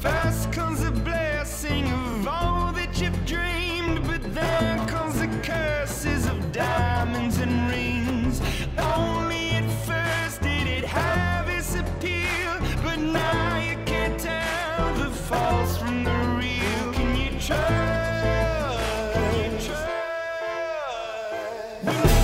Fast comes a. We